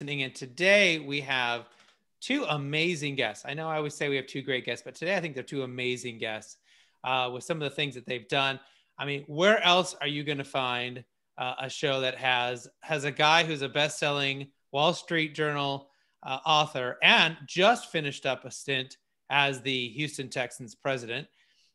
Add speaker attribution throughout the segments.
Speaker 1: And today we have two amazing guests. I know I always say we have two great guests, but today I think they're two amazing guests uh, with some of the things that they've done. I mean, where else are you going to find uh, a show that has has a guy who's a best-selling Wall Street Journal uh, author and just finished up a stint as the Houston Texans president?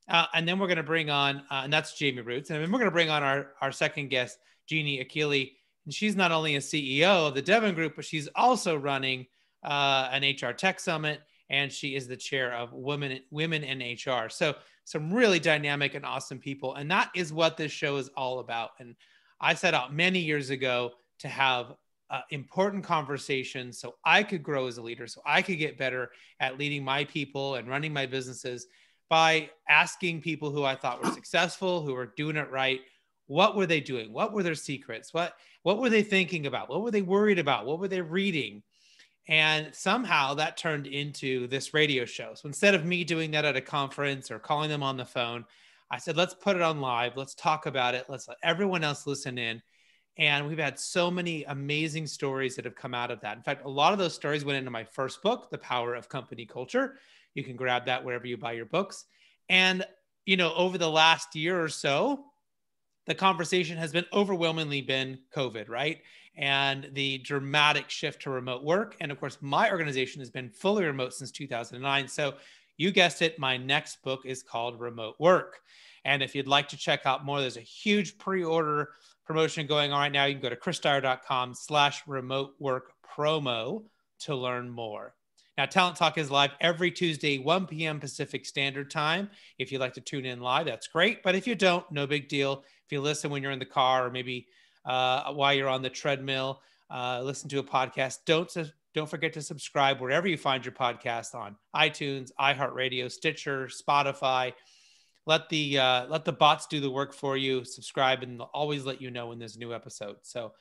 Speaker 1: Uh, and then we're going to bring on, uh, and that's Jamey Rootes, and then we're going to bring on our our second guest, Jeanne Achille. And she's not only a CEO of the Devon Group, but she's also running uh, an HR Tech Summit, and she is the chair of Women Women in HR. So some really dynamic and awesome people, and that is what this show is all about. And I set out many years ago to have uh, important conversations so I could grow as a leader, so I could get better at leading my people and running my businesses by asking people who I thought were successful, who were doing it right, what were they doing? What were their secrets? What what were they thinking about? What were they worried about? What were they reading? And somehow that turned into this radio show. So instead of me doing that at a conference or calling them on the phone, I said, let's put it on live. Let's talk about it. Let's let everyone else listen in. And we've had so many amazing stories that have come out of that. In fact, a lot of those stories went into my first book, The Power of Company Culture. You can grab that wherever you buy your books. And, you know, over the last year or so, the conversation has been overwhelmingly been COVID, right? And the dramatic shift to remote work. And of course, my organization has been fully remote since 2009. So you guessed it, my next book is called Remote Work. And if you'd like to check out more, there's a huge pre-order promotion going on right now. You can go to chrisdyer.com slash remote work promo to learn more. Now, Talent Talk is live every Tuesday, 1 p.m. Pacific Standard Time. If you'd like to tune in live, that's great. But if you don't, no big deal. If you listen when you're in the car or maybe uh, while you're on the treadmill, uh, listen to a podcast, don't don't forget to subscribe wherever you find your podcast on iTunes, iHeartRadio, Stitcher, Spotify. Let the uh, let the bots do the work for you. Subscribe, and they'll always let you know when there's a new episode. So,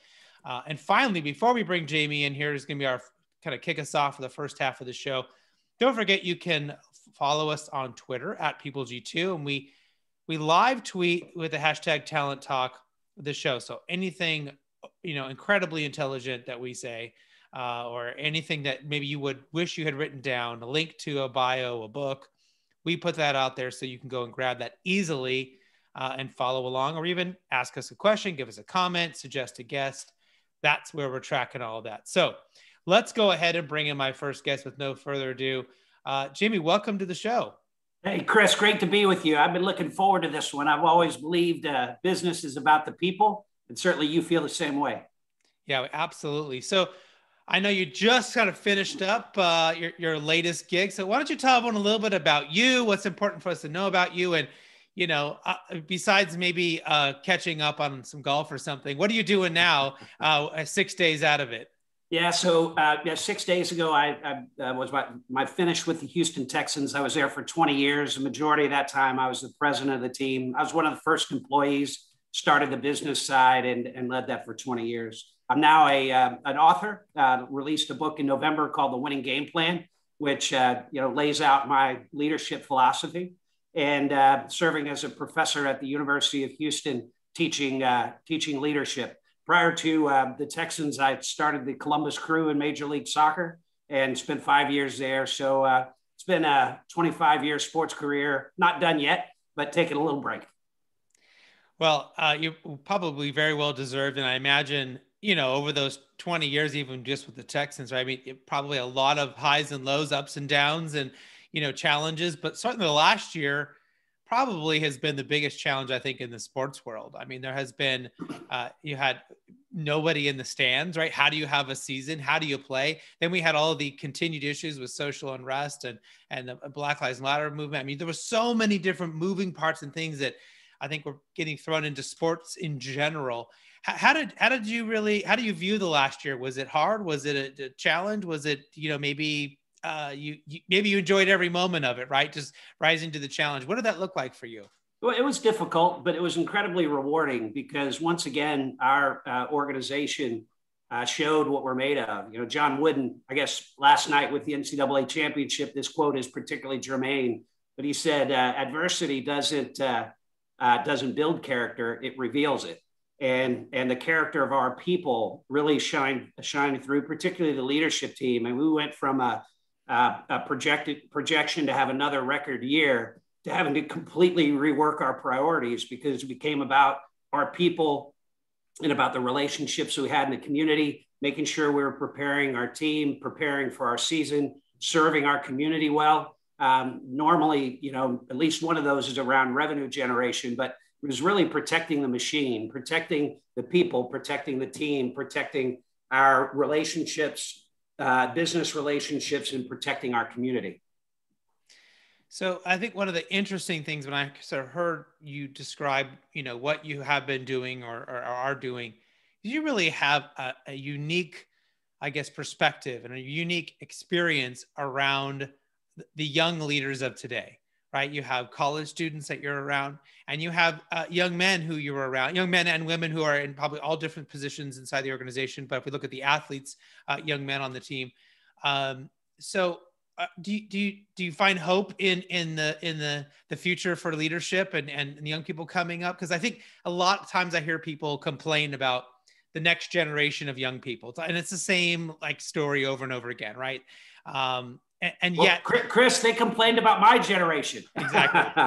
Speaker 1: uh, and finally, before we bring Jamie in here, is going to be our kind of kick us off for the first half of the show. Don't forget you can follow us on Twitter at PeopleG2, and we we live tweet with the hashtag Talent Talk the show. So anything you know incredibly intelligent that we say, uh, or anything that maybe you would wish you had written down, a link to a bio, a book, we put that out there so you can go and grab that easily uh, and follow along, or even ask us a question, give us a comment, suggest a guest. That's where we're tracking all of that. So let's go ahead and bring in my first guest with no further ado. Uh, Jimmy, welcome to the show.
Speaker 2: Hey, Chris, great to be with you. I've been looking forward to this one. I've always believed uh, business is about the people, and certainly you feel the same way.
Speaker 1: Yeah, absolutely. So I know you just kind of finished up uh, your, your latest gig. So why don't you tell everyone a little bit about you, what's important for us to know about you, and you know, uh, besides maybe uh, catching up on some golf or something, what are you doing now, uh, six days out of it?
Speaker 2: Yeah, so uh, yeah, six days ago, I, I uh, was my, my finish with the Houston Texans. I was there for 20 years. The majority of that time, I was the president of the team. I was one of the first employees, started the business side, and, and led that for 20 years. I'm now a uh, an author. Uh, released a book in November called The Winning Game Plan, which uh, you know lays out my leadership philosophy, and uh, serving as a professor at the University of Houston, teaching teaching leadership prior to uh, the Texans, I started the Columbus Crew in Major League Soccer and spent five years there. So uh, it's been a 25 year sports career, not done yet, but taking a little break.
Speaker 1: Well, uh, you probably very well deserved. And I imagine, you know, over those 20 years, even just with the Texans, right? I mean, probably a lot of highs and lows, ups and downs, and, you know, challenges. But certainly the last year, probably has been the biggest challenge I think in the sports world. I mean, there has been uh, you had nobody in the stands, right? How do you have a season? How do you play? Then we had all the continued issues with social unrest and and the Black Lives Matter movement. I mean, there were so many different moving parts and things that I think were getting thrown into sports in general. How, how did how did you really how do you view the last year? Was it hard? Was it a, a challenge? Was it you know maybe uh, you, you, maybe you enjoyed every moment of it, right? Just rising to the challenge. What did that look like for you?
Speaker 2: Well, it was difficult, but it was incredibly rewarding because once again, our uh, organization uh, showed what we're made of. You know, John Wooden, I guess last night with the NCAA championship, this quote is particularly germane, but he said, uh, "Adversity doesn't uh, doesn't build character; it reveals it." and and the character of our people really shine shining through, particularly the leadership team. And we went from a, a, a projected projection to have another record year to having to completely rework our priorities because it became about our people and about the relationships we had in the community, making sure we were preparing our team, preparing for our season, serving our community well. Um, normally, you know, at least one of those is around revenue generation, but it was really protecting the machine, protecting the people, protecting the team, protecting our relationships, uh, business relationships, and protecting our community.
Speaker 1: So I think one of the interesting things when I sort of heard you describe, you know, what you have been doing or, or are doing, you really have a, a, unique, I guess, perspective and a unique experience around the young leaders of today, right? You have college students that you're around, and you have uh, young men who you're around, young men and women who are in probably all different positions inside the organization. But if we look at the athletes, uh, young men on the team, um, so uh, do you, do you do you find hope in in the in the the future for leadership and and, young people coming up because i think a lot of times i hear people complain about the next generation of young people and it's the same like story over and over again right um and, and well, yet
Speaker 2: chris they complained about my generation
Speaker 1: exactly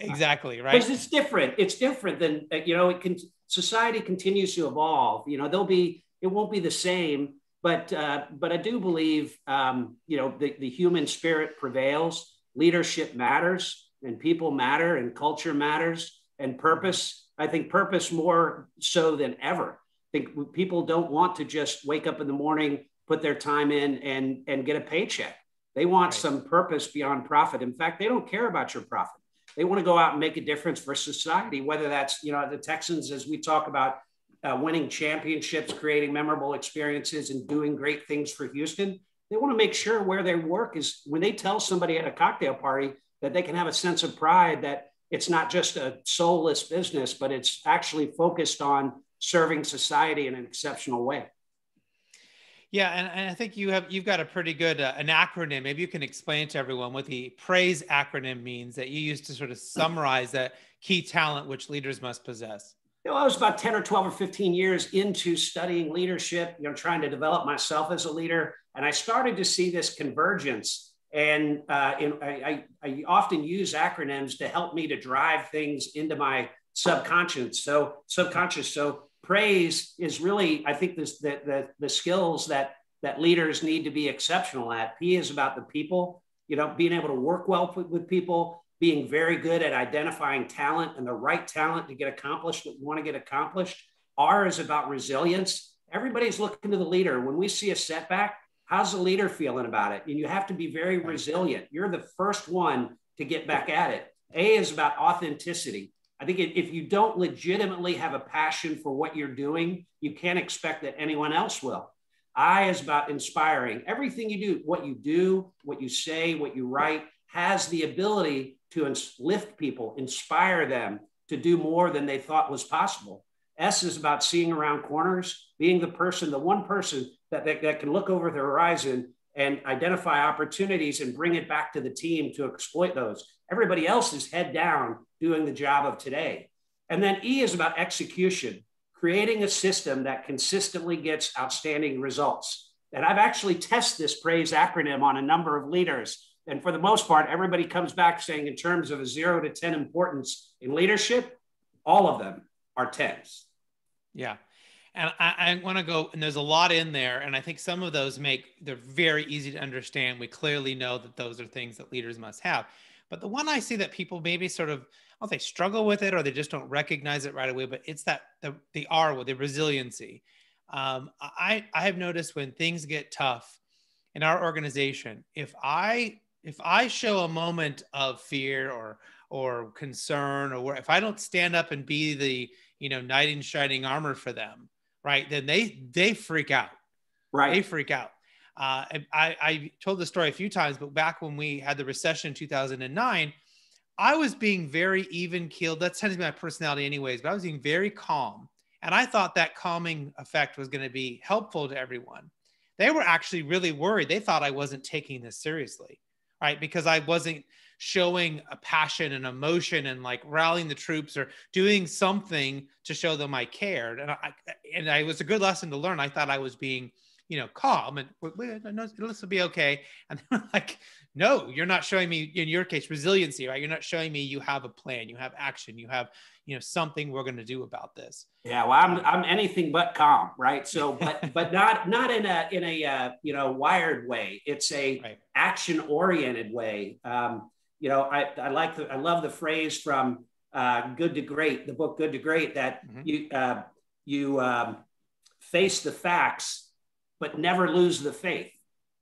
Speaker 1: exactly right
Speaker 2: because it's different it's different than uh, you know it can society continues to evolve you know there'll be it won't be the same but uh, but I do believe um, you know the, the human spirit prevails. Leadership matters, and people matter, and culture matters, and purpose. I think purpose more so than ever. I think people don't want to just wake up in the morning, put their time in, and and get a paycheck. They want right. some purpose beyond profit. In fact, they don't care about your profit. They want to go out and make a difference for society, whether that's you know the Texans, as we talk about uh, winning championships, creating memorable experiences, and doing great things for Houston. They want to make sure where they work is when they tell somebody at a cocktail party that they can have a sense of pride that it's not just a soulless business, but it's actually focused on serving society in an exceptional way.
Speaker 1: Yeah, and, and I think you have you've got a pretty good uh, an acronym. Maybe you can explain to everyone what the praise acronym means that you use to sort of summarize that key talent which leaders must possess
Speaker 2: you know, I was about 10 or 12 or 15 years into studying leadership, you know, trying to develop myself as a leader. And I started to see this convergence. And uh, in, I, I, often use acronyms to help me to drive things into my subconscious. So subconscious. So praise is really, I think, this, the, the, the skills that that leaders need to be exceptional at. P is about the people, you know, being able to work well with, with people, being very good at identifying talent and the right talent to get accomplished what you want to get accomplished. R is about resilience. Everybody's looking to the leader. When we see a setback, how's the leader feeling about it? And you have to be very resilient. You're the first one to get back at it. A is about authenticity. I think if you don't legitimately have a passion for what you're doing, you can't expect that anyone else will. I is about inspiring. Everything you do, what you do, what you say, what you write, has the ability to lift people, inspire them to do more than they thought was possible. S is about seeing around corners, being the person, the one person that, that, that can look over the horizon and identify opportunities and bring it back to the team to exploit those. Everybody else is head down doing the job of today. And then E is about execution, creating a system that consistently gets outstanding results. And I've actually tested this praise acronym on a number of leaders and for the most part, everybody comes back saying, in terms of a zero to 10 importance in leadership, all of them are 10s.
Speaker 1: Yeah. And I, I want to go, and there's a lot in there. And I think some of those make, they're very easy to understand. We clearly know that those are things that leaders must have. But the one I see that people maybe sort of, I'll say struggle with it or they just don't recognize it right away, but it's that the, the R with the resiliency. Um, I, I have noticed when things get tough in our organization, if I if I show a moment of fear or or concern or if I don't stand up and be the you know knight in shining armor for them, right? Then they they freak out.
Speaker 2: Right.
Speaker 1: They freak out. Uh, I, I told the story a few times, but back when we had the recession in 2009, I was being very even keeled. That tends to be my personality, anyways, but I was being very calm. And I thought that calming effect was going to be helpful to everyone. They were actually really worried. They thought I wasn't taking this seriously right? Because I wasn't showing a passion and emotion and like rallying the troops or doing something to show them I cared. And I, and I was a good lesson to learn. I thought I was being, you know, calm and this will be okay. And like, no, you're not showing me in your case resiliency, right? You're not showing me you have a plan, you have action, you have, you know, something we're going to do about this.
Speaker 2: Yeah, well, I'm I'm anything but calm, right? So, but but not not in a in a uh, you know wired way. It's a right. action oriented way. Um, you know, I I like the I love the phrase from uh, Good to Great, the book Good to Great, that mm-hmm. you uh, you um, face the facts, but never lose the faith.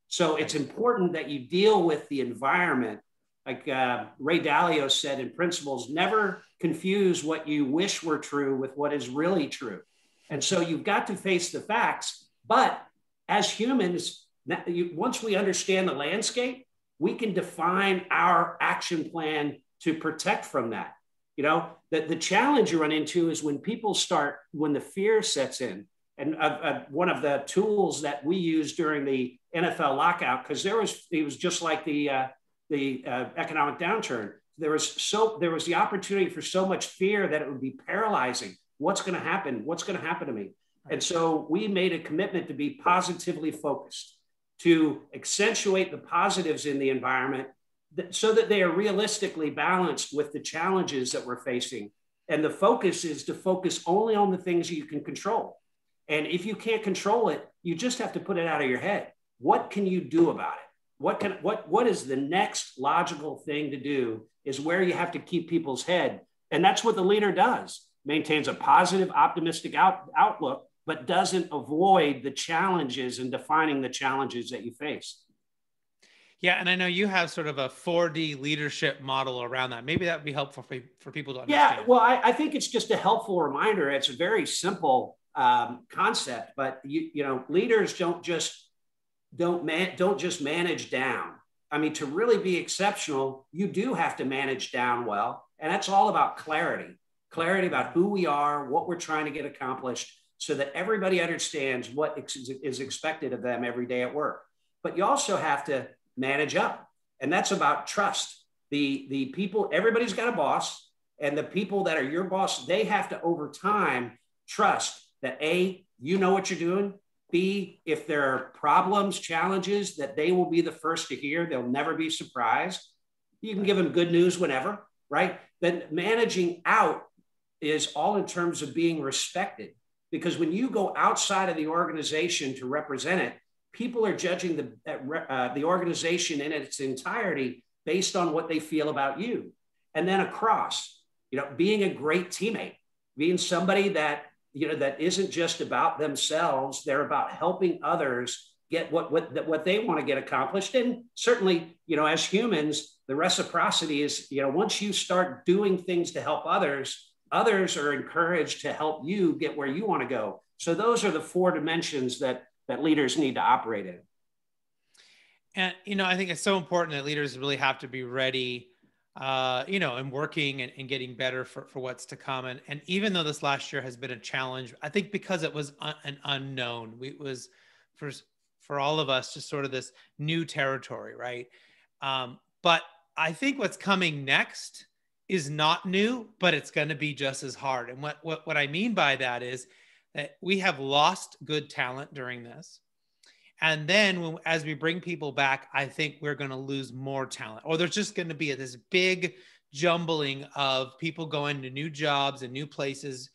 Speaker 2: So it's important that you deal with the environment like uh, Ray Dalio said in Principles, never confuse what you wish were true with what is really true. And so you've got to face the facts. But as humans, once we understand the landscape, we can define our action plan to protect from that. You know, that the challenge you run into is when people start, when the fear sets in. And uh, uh, one of the tools that we used during the NFL lockout, because there was, it was just like the, uh, the uh, economic downturn. There was so there was the opportunity for so much fear that it would be paralyzing. What's going to happen? What's going to happen to me? And so we made a commitment to be positively focused, to accentuate the positives in the environment so that they are realistically balanced with the challenges that we're facing. And the focus is to focus only on the things you can control. And if you can't control it, you just have to put it out of your head. What can you do about it? what can what what is the next logical thing to do is where you have to keep people's head and that's what the leader does maintains a positive optimistic out, outlook but doesn't avoid the challenges and defining the challenges that you face
Speaker 1: yeah and i know you have sort of a 4d leadership model around that maybe that would be helpful for, for people to understand
Speaker 2: yeah well I, I think it's just a helpful reminder it's a very simple um, concept but you you know leaders don't just don't man don't just manage down. I mean, to really be exceptional, you do have to manage down well. And that's all about clarity clarity about who we are, what we're trying to get accomplished, so that everybody understands what is expected of them every day at work. But you also have to manage up, and that's about trust. The, the people, everybody's got a boss, and the people that are your boss, they have to over time trust that A, you know what you're doing, B, if there are problems, challenges, that they will be the first to hear. They'll never be surprised. You can give them good news whenever, right? Then managing out is all in terms of being respected. Because when you go outside of the organization to represent it, people are judging the, uh, the organization in its entirety based on what they feel about you. And then across, you know, being a great teammate, being somebody that you know that isn't just about themselves they're about helping others get what what, what they want to get accomplished and certainly you know as humans the reciprocity is you know once you start doing things to help others others are encouraged to help you get where you want to go so those are the four dimensions that that leaders need to operate in
Speaker 1: and you know i think it's so important that leaders really have to be ready uh, you know, and working and, and, getting better for, for what's to come. And, and even though this last year has been a challenge, I think because it was un, an unknown, we, it was for, for all of us just sort of this new territory, right? Um, but I think what's coming next is not new, but it's going to be just as hard. And what, what, what I mean by that is that we have lost good talent during this. And then when, as we bring people back, I think we're going to lose more talent, or there's just going to be this big jumbling of people going to new jobs and new places,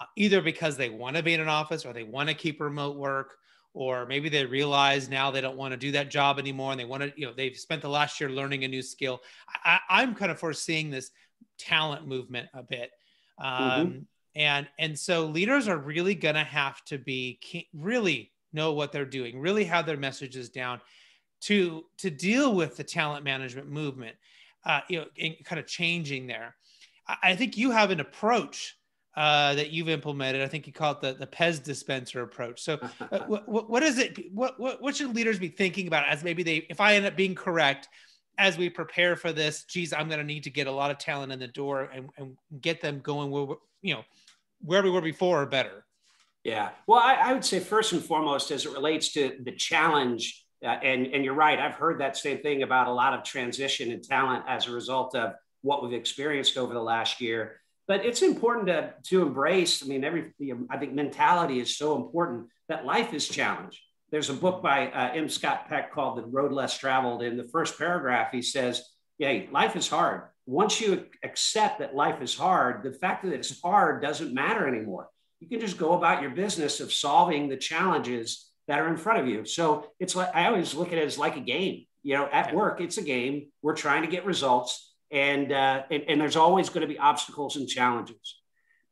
Speaker 1: uh, either because they want to be in an office or they want to keep remote work, or maybe they realize now they don't want to do that job anymore and they want to, you know, they've spent the last year learning a new skill. I, am kind of foreseeing this talent movement a bit. Mm-hmm. Um, mm-hmm. And and so leaders are really going to have to be really know what they're doing, really have their messages down to to deal with the talent management movement, uh, you know, kind of changing there. I, I think you have an approach uh, that you've implemented. I think you call it the, the Pez dispenser approach. So, uh, what, what is it? What, what, what should leaders be thinking about as maybe they, if I end up being correct, as we prepare for this, geez, I'm going to need to get a lot of talent in the door and, and get them going where, you know, where we were before or better.
Speaker 2: Yeah. Well, I, I, would say first and foremost, as it relates to the challenge Uh, and, and you're right. I've heard that same thing about a lot of transition and talent as a result of what we've experienced over the last year. But it's important to, to embrace. I mean, every I think mentality is so important that life is challenged. There's a book by uh, M. Scott Peck called The Road Less Traveled. In the first paragraph, he says, "Yeah, life is hard. Once you accept that life is hard, the fact that it's hard doesn't matter anymore. You can just go about your business of solving the challenges that are in front of you. So it's like I always look at it as like a game. You know, at work, it's a game. We're trying to get results, and uh, and, and there's always going to be obstacles and challenges.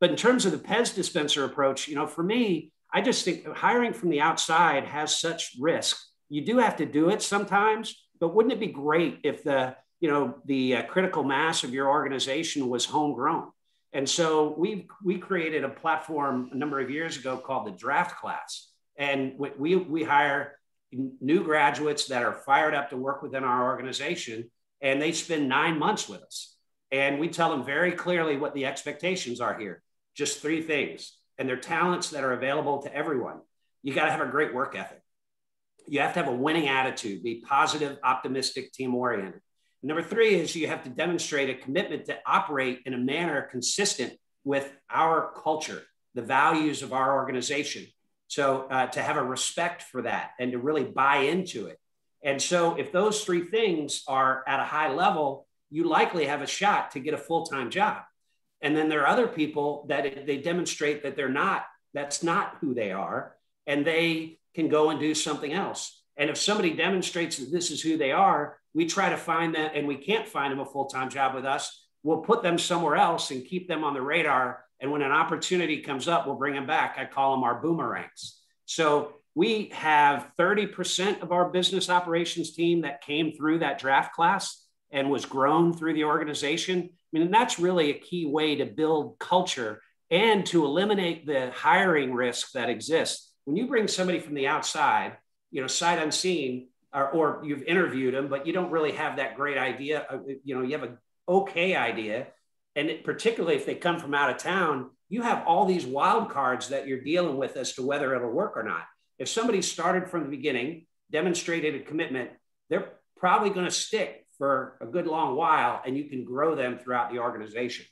Speaker 2: But in terms of the Pez dispenser approach, you know, for me, I just think hiring from the outside has such risk. You do have to do it sometimes, but wouldn't it be great if the you know the uh, critical mass of your organization was homegrown? And so we we created a platform a number of years ago called the Draft Class, and we, we hire new graduates that are fired up to work within our organization, and they spend nine months with us. And we tell them very clearly what the expectations are here just three things. And they're talents that are available to everyone. You got to have a great work ethic. You have to have a winning attitude, be positive, optimistic, team oriented. Number three is you have to demonstrate a commitment to operate in a manner consistent with our culture, the values of our organization. So uh, to have a respect for that and to really buy into it. And so if those three things are at a high level, you likely have a shot to get a full-time job. And then there are other people that they demonstrate that they're not, that's not who they are, and they can go and do something else. And if somebody demonstrates that this is who they are, we try to find that, and we can't find them a full-time job with us. We'll put them somewhere else and keep them on the radar and when an opportunity comes up, we'll bring them back. I call them our boomerangs. So we have 30% of our business operations team that came through that draft class and was grown through the organization. I mean, that's really a key way to build culture and to eliminate the hiring risk that exists. When you bring somebody from the outside, you know, sight unseen, or, or you've interviewed them, but you don't really have that great idea. You know, you have an okay idea and it, particularly if they come from out of town, you have all these wild cards that you're dealing with as to whether it'll work or not. If somebody started from the beginning, demonstrated a commitment, they're probably going to stick for a good long while, and you can grow them throughout the organization.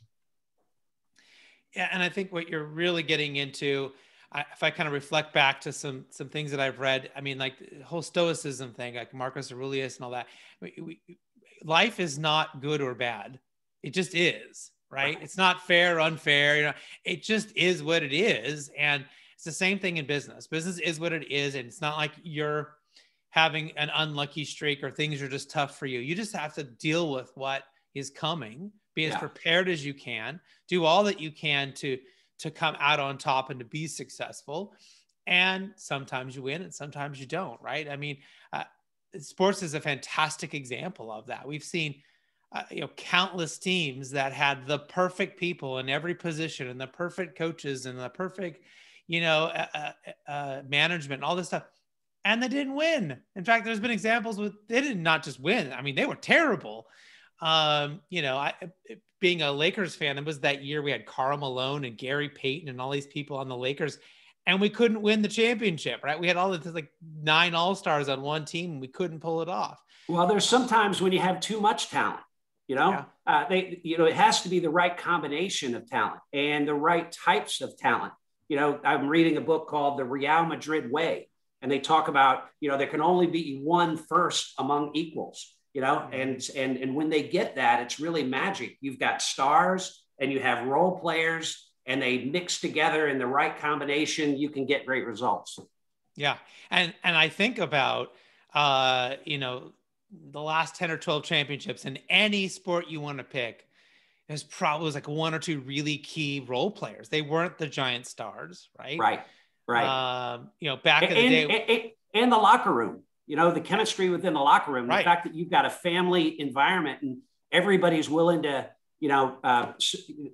Speaker 1: Yeah, and I think what you're really getting into, if I kind of reflect back to some some things that I've read, I mean, like the whole Stoicism thing, like Marcus Aurelius and all that. We, we, life is not good or bad it just is, right? It's not fair, or unfair. You know, it just is what it is. And it's the same thing in business. Business is what it is. And it's not like you're having an unlucky streak or things are just tough for you. You just have to deal with what is coming, be as yeah. prepared as you can, do all that you can to to come out on top and to be successful. And sometimes you win and sometimes you don't, right? I mean, uh, sports is a fantastic example of that. We've seen uh, you know countless teams that had the perfect people in every position and the perfect coaches and the perfect you know uh, uh, uh, management and all this stuff and they didn't win. In fact there's been examples with they did not just win i mean they were terrible. Um, you know I, being a lakers fan it was that year we had karl malone and gary payton and all these people on the lakers and we couldn't win the championship right? We had all the like nine all-stars on one team and we couldn't pull it off.
Speaker 2: Well there's sometimes when you have too much talent you know, yeah. uh, they, you know, it has to be the right combination of talent and the right types of talent. You know, I'm reading a book called The Real Madrid Way, and they talk about, you know, there can only be one first among equals. You know, mm-hmm. and and and when they get that, it's really magic. You've got stars and you have role players, and they mix together in the right combination. You can get great results.
Speaker 1: Yeah, and and I think about, uh, you know, the last 10 or 12 championships in any sport you want to pick, there's probably was like one or two really key role players. They weren't the giant stars, right?
Speaker 2: Right. Right.
Speaker 1: Um, you know, back
Speaker 2: and,
Speaker 1: in the day.
Speaker 2: And, and, the locker room, you know, the chemistry within the locker room, the fact that you've got a family environment and everybody's willing to, you know, uh, su-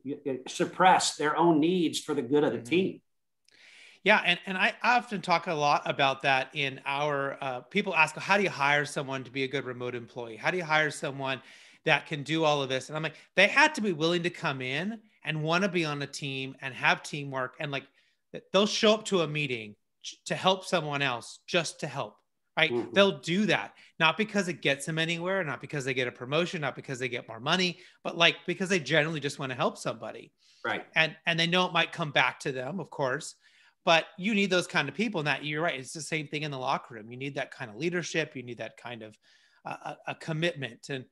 Speaker 2: suppress their own needs for the good of the mm-hmm. team.
Speaker 1: Yeah, and, and I often talk a lot about that in our uh, people ask, how do you hire someone to be a good remote employee? How do you hire someone that can do all of this? And I'm like, they had to be willing to come in and want to be on a team and have teamwork and like they'll show up to a meeting to help someone else just to help, right? Mm-hmm. They'll do that not because it gets them anywhere, not because they get a promotion, not because they get more money, but like because they generally just want to help somebody.
Speaker 2: Right.
Speaker 1: And and they know it might come back to them, of course. But you need those kind of people. And that you're right. It's the same thing in the locker room. You need that kind of leadership. You need that kind of uh, a, commitment. And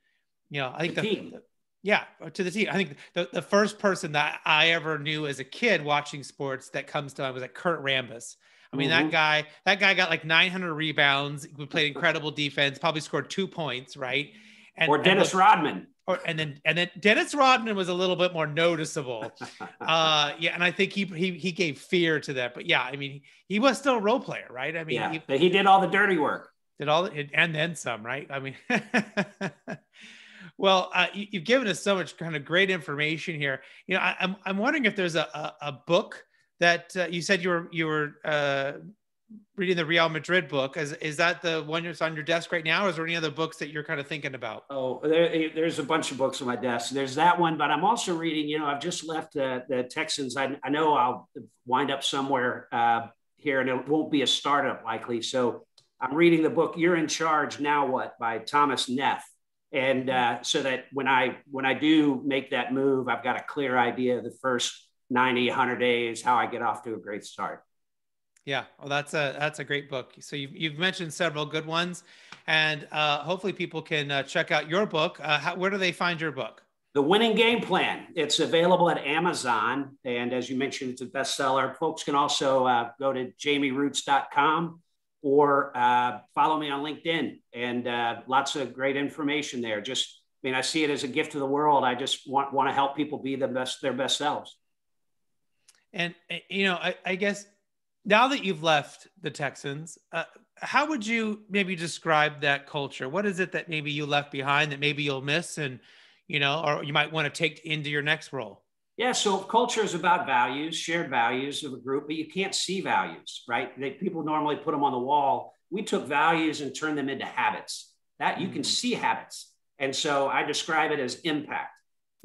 Speaker 1: you know, I think the, the, yeah, to the team. I think the, the first person that I ever knew as a kid watching sports that comes to mind was like Kurt Rambis. I mean, mm-hmm. that guy, that guy got like 900 rebounds. We played incredible defense. Probably scored two points, right?
Speaker 2: And, or Dennis and Rodman.
Speaker 1: Or, and then and then Dennis Rodman was a little bit more noticeable. uh, yeah, and I think he he he gave fear to that. But yeah, I mean, he, he was still a role player, right? I mean,
Speaker 2: yeah, he, but he did all the dirty work.
Speaker 1: Did all the, and then some, right? I mean, well, uh, you, have given us so much kind of great information here. You know, I, am I'm, I'm wondering if there's a a, a book that uh, you said you were you were uh, reading the Real Madrid book. Is is that the one that's on your desk right now, or is there any other books that you're kind of thinking about?
Speaker 2: Oh, there, there's a bunch of books on my desk. There's that one, but I'm also reading. You know, I've just left the Texans. I, I know I'll wind up somewhere uh, here, and it won't be a startup likely. So I'm reading the book "You're in Charge Now What" by Thomas Neff. And uh, so that when I when I do make that move, I've got a clear idea of the first 90, 100 days, how I get off to a great start.
Speaker 1: Yeah, well, that's a that's a great book. So you've, you've mentioned several good ones, and uh, hopefully people can uh, check out your book. Uh, how, where do they find your book?
Speaker 2: The Winning Game Plan. It's available at Amazon, and as you mentioned, it's a bestseller. Folks can also uh, go to jameyrootes.com or uh, follow me on LinkedIn, and uh, lots of great information there. Just, I mean, I see it as a gift to the world. I just want want to help people be the best their best selves.
Speaker 1: And you know, I, I guess now that you've left the Texans, uh, how would you maybe describe that culture? What is it that maybe you left behind that maybe you'll miss and, you know, or you might want to take into your next role?
Speaker 2: Yeah, so culture is about values, shared values of a group, but you can't see values, right? They, people normally put them on the wall. We took values and turned them into habits. That you can mm. see habits. And so I describe it as impact.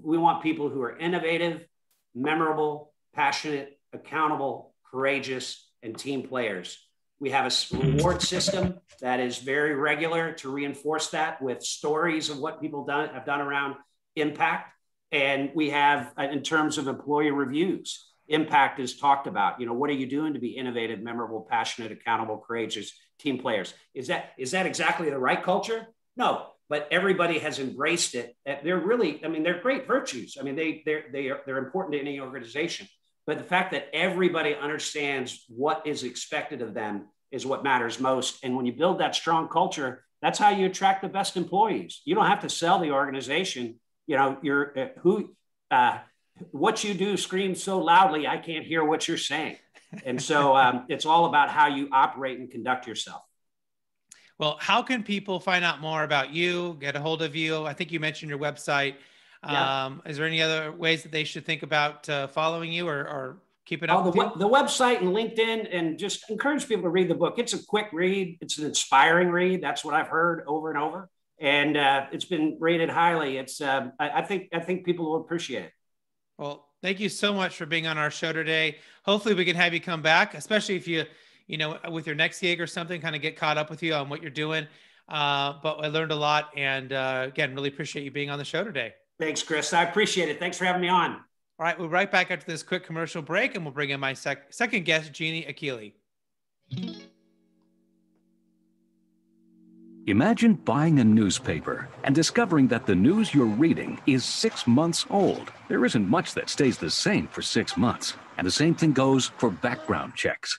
Speaker 2: We want people who are innovative, memorable, passionate, accountable, courageous, and team players. We have a reward system that is very regular to reinforce that with stories of what people done, have done around impact. And we have, uh, in terms of employee reviews, impact is talked about. You know, what are you doing to be innovative, memorable, passionate, accountable, courageous team players? Is that is that exactly the right culture? No, but everybody has embraced it. They're really, I mean, they're great virtues. I mean, they they're they are they're important to any organization. But the fact that everybody understands what is expected of them is what matters most. And when you build that strong culture, that's how you attract the best employees. You don't have to sell the organization. You know, you're uh, who, uh, what you do screams so loudly, I can't hear what you're saying. And so um, it's all about how you operate and conduct yourself.
Speaker 1: Well, how can people find out more about you, get a hold of you? I think you mentioned your website. Yeah. Um, is there any other ways that they should think about uh, following you or, or keeping up?
Speaker 2: Oh, the, the website and LinkedIn, and just encourage people to read the book. It's a quick read. It's an inspiring read. That's what I've heard over and over, and uh, it's been rated highly. It's uh, I, I think I think people will appreciate it.
Speaker 1: Well, thank you so much for being on our show today. Hopefully, we can have you come back, especially if you you know with your next gig or something, kind of get caught up with you on what you're doing. Uh, but I learned a lot, and uh, again, really appreciate you being on the show today.
Speaker 2: Thanks, Chris. I appreciate it. Thanks for having me on.
Speaker 1: All right, we'll right back after this quick commercial break, and we'll bring in my sec- second guest, Jeanne Achille.
Speaker 3: Imagine buying a newspaper and discovering that the news you're reading is six months old. There isn't much that stays the same for six months. And the same thing goes for background checks.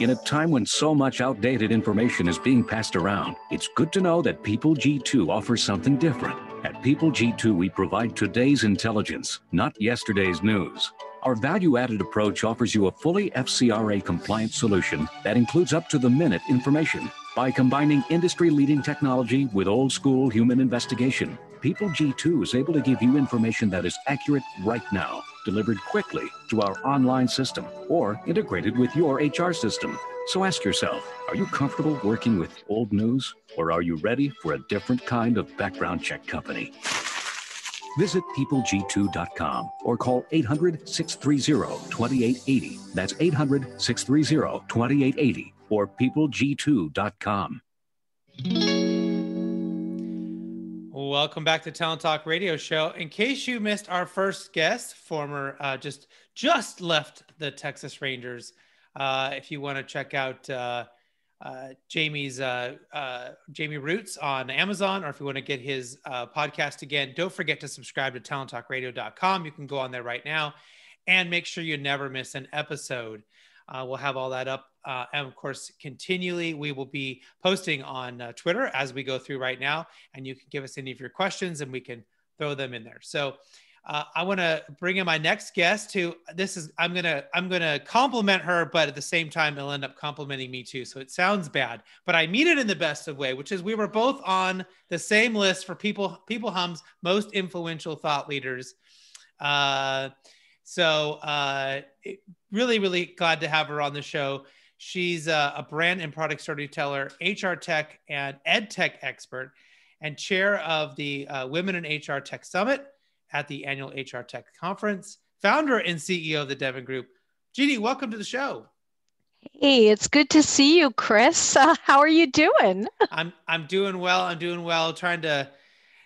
Speaker 3: In a time when so much outdated information is being passed around, it's good to know that People G2 offers something different. At People G2, we provide today's intelligence, not yesterday's news. Our value added approach offers you a fully FCRA compliant solution that includes up to the minute information. By combining industry leading technology with old school human investigation, People G2 is able to give you information that is accurate right now, delivered quickly through our online system or integrated with your HR system. So ask yourself are you comfortable working with old news, or are you ready for a different kind of background check company? Visit peopleg2.com or call 800 630 2880. That's 800 630 2880 or peopleg2.com.
Speaker 1: Welcome back to Talent Talk Radio Show. In case you missed our first guest, former uh, just just left the Texas Rangers. Uh, if you want to check out uh, uh Jamey's uh, uh, Jamey Rootes on Amazon, or if you want to get his podcast again, don't forget to subscribe to TalentTalkRadio.com. You can go on there right now, and make sure you never miss an episode. we'll have all that up uh, and of course, continually, we will be posting on uh, Twitter as we go through right now. And you can give us any of your questions and we can throw them in there. So uh, I want to bring in my next guest who this is, I'm going to, I'm going to compliment her, but at the same time, it'll end up complimenting me too. So it sounds bad, but I mean it in the best of way, which is we were both on the same list for people, people hums most influential thought leaders. Uh, so uh, really, really glad to have her on the show. She's a, a brand and product storyteller, HR tech and ed tech expert, and chair of the uh, Women in HR Tech Summit at the annual HR Tech Conference, founder and CEO of the Devon Group. Jeanne, welcome to the show.
Speaker 4: Hey, it's good to see you, Chris. Uh, how are you doing?
Speaker 1: I'm I'm doing well. I'm doing well. Trying to.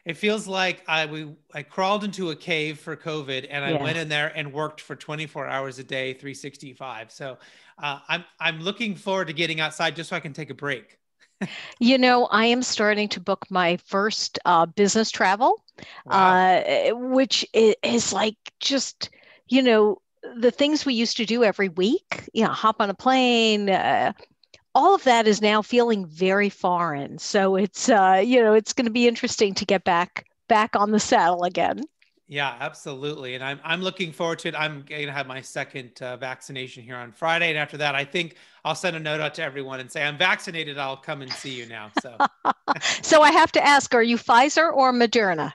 Speaker 1: It feels like I we I crawled into a cave for COVID, and I yeah. went in there and worked for 24 hours a day, 365. So uh, I'm I'm looking forward to getting outside just so I can take a break.
Speaker 4: you know, I am starting to book my first uh, business travel, wow. uh, which is like just you know the things we used to do every week. You know, hop on a plane. All of that is now feeling very foreign. So it's uh, you know it's going to be interesting to get back back on the saddle again.
Speaker 1: Yeah, absolutely. And I'm, I'm looking forward to it. I'm going to have my second uh, vaccination here on Friday. And after that, I think I'll send a note out to everyone and say, I'm vaccinated. I'll come and see you now. So,
Speaker 4: so I have to ask, are you Pfizer or Moderna?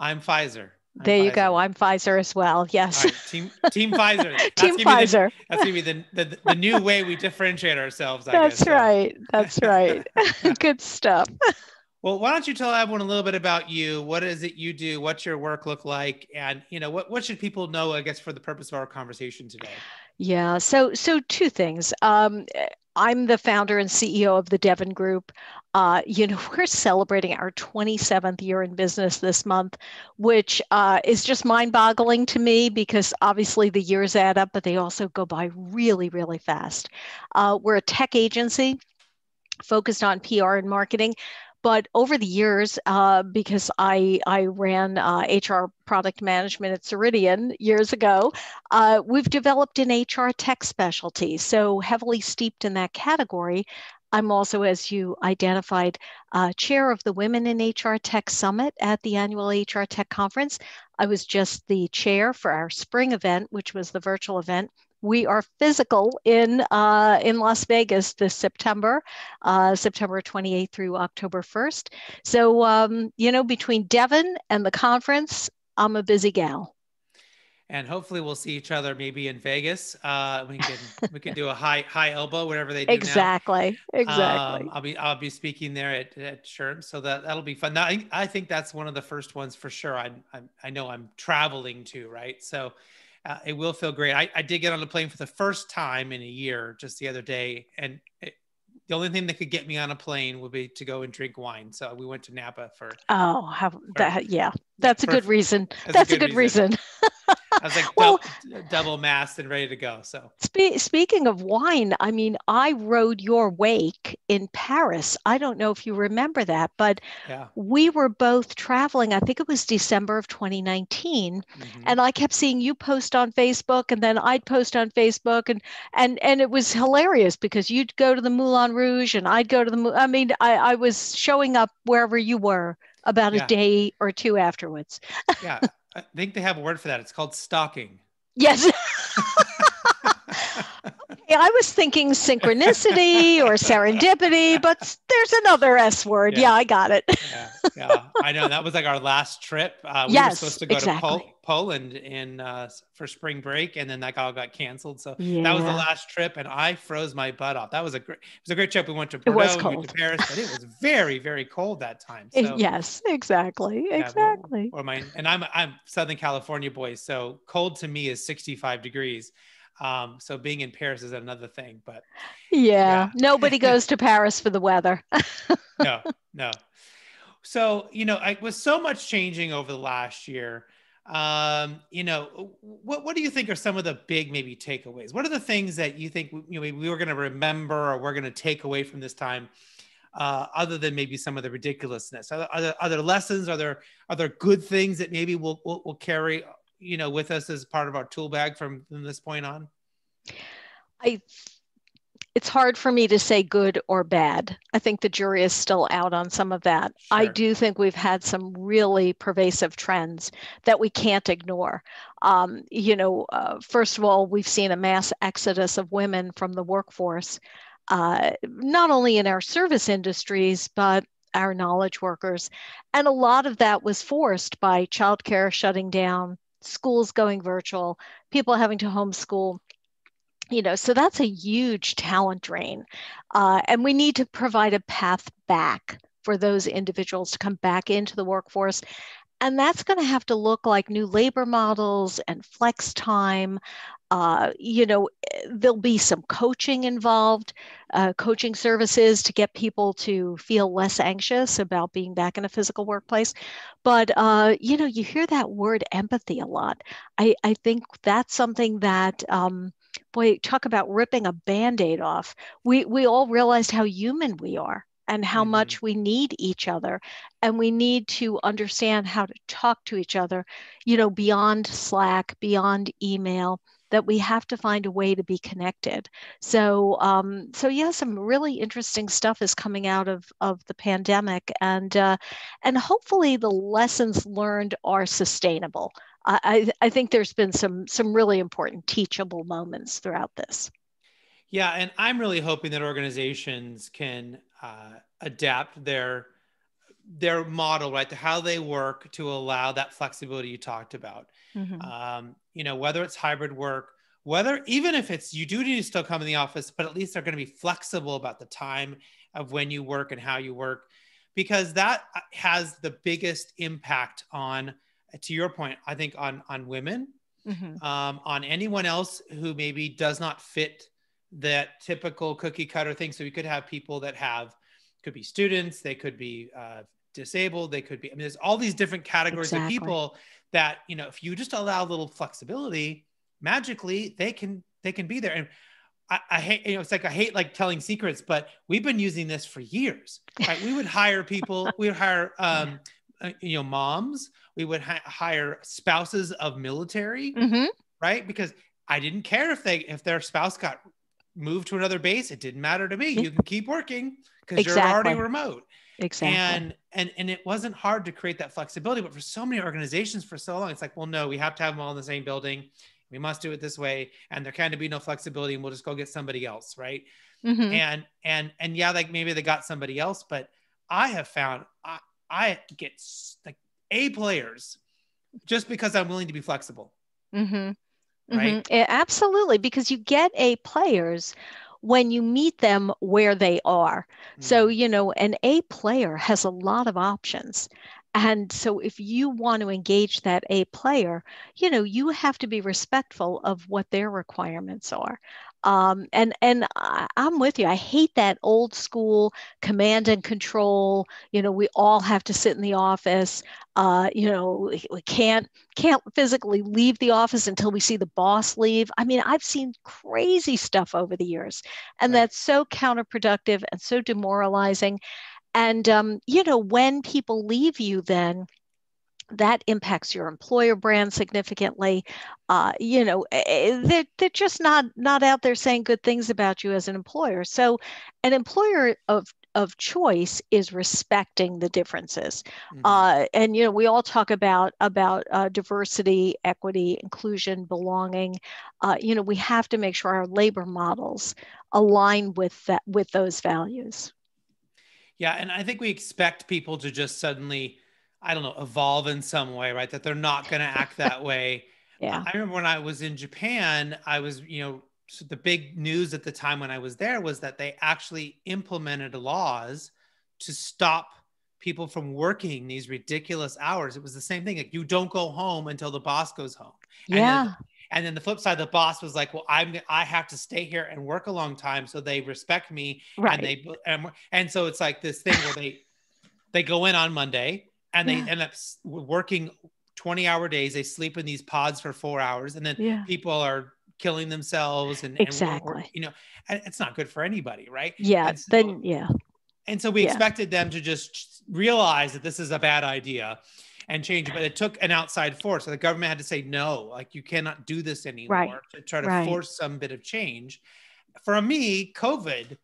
Speaker 1: I'm Pfizer.
Speaker 4: There you Pfizer. go. I'm Pfizer as well. Yes. Right,
Speaker 1: team Team Pfizer.
Speaker 4: That's team Pfizer.
Speaker 1: The, that's gonna be the, the, the new way we differentiate ourselves. I
Speaker 4: that's
Speaker 1: guess,
Speaker 4: right. So. That's right. Good stuff.
Speaker 1: Well, why don't you tell everyone a little bit about you? What is it you do? What's your work look like? And you know, what what should people know? I guess for the purpose of our conversation today.
Speaker 4: Yeah. So so two things. Um, I'm the founder and CEO of the Devon Group. Uh, you know, we're celebrating our 27th year in business this month, which uh, is just mind boggling to me because obviously the years add up, but they also go by really, really fast. Uh, we're a tech agency focused on PR and marketing. But over the years, uh, because I, I ran uh, HR product management at Ceridian years ago, uh, we've developed an HR tech specialty. So heavily steeped in that category. I'm also, as you identified, uh, chair of the Women in HR Tech Summit at the annual HR Tech Conference. I was just the chair for our spring event, which was the virtual event we are physical in uh, in Las Vegas this September, uh, September 28th through October 1st. So um, you know, between Devon and the conference, I'm a busy gal.
Speaker 1: And hopefully, we'll see each other maybe in Vegas. Uh, we can we can do a high high elbow, whatever they do.
Speaker 4: Exactly,
Speaker 1: now.
Speaker 4: exactly.
Speaker 1: Um, I'll be I'll be speaking there at, at SHRM, so that that'll be fun. Now, I, I think that's one of the first ones for sure. I I, I know I'm traveling to right, so uh, it will feel great. I, I did get on a plane for the first time in a year just the other day, and it, the only thing that could get me on a plane would be to go and drink wine. So we went to Napa for.
Speaker 4: Oh, how for, that? Yeah, that's for, a good reason. That's, that's a good, good reason. reason.
Speaker 1: I was like well, double, double masked and ready to go. So
Speaker 4: spe- speaking of wine, I mean, I rode your wake in Paris. I don't know if you remember that, but yeah. we were both traveling. I think it was December of 2019, mm-hmm. and I kept seeing you post on Facebook, and then I'd post on Facebook, and and and it was hilarious because you'd go to the Moulin Rouge, and I'd go to the. I mean, I, I was showing up wherever you were about yeah. a day or two afterwards.
Speaker 1: yeah. I think they have a word for that. It's called stalking.
Speaker 4: Yes. I was thinking synchronicity or serendipity, but there's another S word. Yeah, yeah I got it.
Speaker 1: yeah, yeah, I know. That was like our last trip. Uh, we yes, were supposed to go exactly. to Pol- Poland in uh, for spring break, and then that all got canceled. So yeah. that was the last trip, and I froze my butt off. That was a great. It was a great trip. We went to Bordeaux, we went to Paris, but it was very, very cold that time.
Speaker 4: So, yes, exactly, yeah, exactly.
Speaker 1: Or my and I'm I'm Southern California boy, so cold to me is 65 degrees. Um, so being in Paris is another thing, but
Speaker 4: yeah, yeah. nobody goes to Paris for the weather.
Speaker 1: no, no. So, you know, I, with so much changing over the last year, um, you know, what, what do you think are some of the big maybe takeaways? What are the things that you think you know, we were going to remember or we're going to take away from this time? Uh, other than maybe some of the ridiculousness, are there, are there, are there lessons? Are there are there good things that maybe we'll, we'll, we'll carry you know with us as part of our tool bag from, from this point on?
Speaker 4: I it's hard for me to say good or bad. I think the jury is still out on some of that. Sure. I do think we've had some really pervasive trends that we can't ignore. Um, you know, uh, first of all, we've seen a mass exodus of women from the workforce, uh, not only in our service industries, but our knowledge workers. And a lot of that was forced by childcare shutting down, schools going virtual, people having to homeschool you know so that's a huge talent drain. Uh, and we need to provide a path back for those individuals to come back into the workforce. And that's going to have to look like new labor models and flex time uh, you know there'll be some coaching involved uh, coaching services to get people to feel less anxious about being back in a physical workplace but uh, you know you hear that word empathy a lot i, I think that's something that um, boy, talk about ripping a band-aid off. We we all realized how human we are and how mm-hmm. much we need each other and we need to understand how to talk to each other you know beyond slack beyond email that we have to find a way to be connected so um, so yeah some really interesting stuff is coming out of of the pandemic and uh, and hopefully the lessons learned are sustainable I, I think there's been some some really important teachable moments throughout this.
Speaker 1: Yeah, and I'm really hoping that organizations can uh, adapt their their model right to how they work to allow that flexibility you talked about. Mm-hmm. Um, you know, whether it's hybrid work, whether even if it's you do need to still come in the office, but at least they're going to be flexible about the time of when you work and how you work, because that uh, has the biggest impact on to your point, I think on on women, mm-hmm. um, on anyone else who maybe does not fit that typical cookie cutter thing. So we could have people that have could be students, they could be uh, disabled, they could be. I mean, there's all these different categories exactly. of people that you know if you just allow a little flexibility, magically they can they can be there. And I, I, hate, you know, it's like I hate like telling secrets, but we've been using this for years. Right? we would hire people, we would hire um, uh, you know moms we would ha- hire spouses of military mm-hmm. right because i didn't care if they if their spouse got moved to another base it didn't matter to me you can keep working because exactly. you're already remote
Speaker 4: exactly
Speaker 1: and and and it wasn't hard to create that flexibility but for so many organizations for so long it's like well no we have to have them all in the same building we must do it this way and there can't be no flexibility and we'll just go get somebody else right mm-hmm. and and and yeah like maybe they got somebody else but i have found I, I get like A players just because I'm willing to be flexible. Mm-hmm. Right.
Speaker 4: Mm-hmm. Yeah, absolutely. Because you get A players when you meet them where they are. Mm-hmm. So, you know, an A player has a lot of options. And so if you want to engage that A player, you know, you have to be respectful of what their requirements are. Um, and and I, am with you. I hate that old school command and control. You know, we all have to sit in the office. Uh, you know, we can't can't physically leave the office until we see the boss leave. I mean, I've seen crazy stuff over the years, and right. that's so counterproductive and so demoralizing. And um, you know, when people leave you, then that impacts your employer brand significantly. Uh, you know, they're, they're just not not out there saying good things about you as an employer. So, an employer of of choice is respecting the differences. Mm-hmm. Uh, and you know, we all talk about about uh, diversity, equity, inclusion, belonging. Uh, you know, we have to make sure our labor models align with that with those values.
Speaker 1: Yeah, and I think we expect people to just suddenly I don't know, evolve in some way, right? That they're not going to act that way.
Speaker 4: yeah.
Speaker 1: I remember when I was in Japan, I was, you know, so the big news at the time when I was there was that they actually implemented laws to stop people from working these ridiculous hours. It was the same thing. Like you don't go home until the boss goes home.
Speaker 4: Yeah.
Speaker 1: and then the flip side the boss was like well i'm i have to stay here and work a long time so they respect me
Speaker 4: Right.
Speaker 1: and they and, and so it's like this thing where they they go in on monday and they
Speaker 4: Yeah.
Speaker 1: end up working 20 hour days they sleep in these pods for four hours and then
Speaker 4: Yeah.
Speaker 1: people are killing themselves and, and
Speaker 4: Exactly.
Speaker 1: we're- you know and it's not good for anybody right
Speaker 4: Yeah.
Speaker 1: And so-
Speaker 4: Then yeah.
Speaker 1: and so we
Speaker 4: Yeah.
Speaker 1: expected them to just realize that this is a bad idea and change. But it took an outside force. So the government had to say, no, like you cannot do this anymore
Speaker 4: Right.
Speaker 1: to try to
Speaker 4: Right.
Speaker 1: force some bit of change. For me, COVID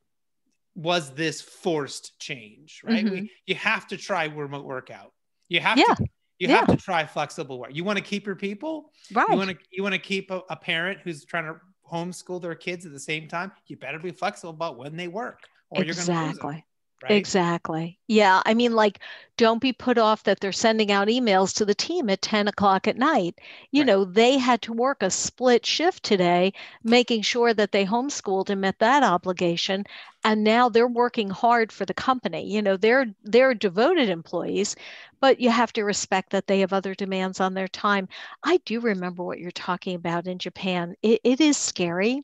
Speaker 1: was this forced change, right? We, mm-hmm. you have to try remote workout. You have.
Speaker 4: Yeah.
Speaker 1: to you
Speaker 4: Yeah.
Speaker 1: have to try flexible work. You want to keep your people,
Speaker 4: Right.
Speaker 1: you want to you want to keep a, a parent who's trying to homeschool their kids at the same time. You better be flexible about when they work, or you're going to lose them,
Speaker 4: exactly.
Speaker 1: Right?
Speaker 4: Exactly. Yeah. I mean, like, don't be put off that they're sending out emails to the team at 10 o'clock at night. You
Speaker 1: Right.
Speaker 4: know, they had to work a split shift today, making sure that they homeschooled and met that obligation. And now they're working hard for the company. You know, they're they're devoted employees, but you have to respect that they have other demands on their time. I do remember what you're talking about in Japan. It, it is scary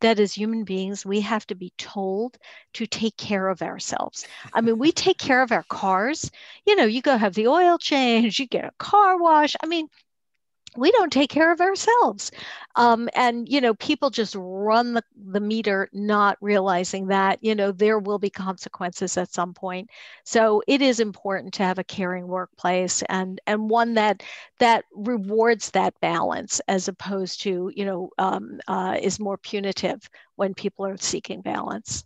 Speaker 4: that as human beings, we have to be told to take care of ourselves. I mean, we take care of our cars. You know, you go have the oil change, you get a car wash. I mean, we don't take care of ourselves. Um, and, you know, people just run the, the meter, not realizing that, you know, there will be consequences at some point. So it is important to have a caring workplace and, and one that, that rewards that balance as opposed to, you know, um, uh, is more punitive when people are seeking balance.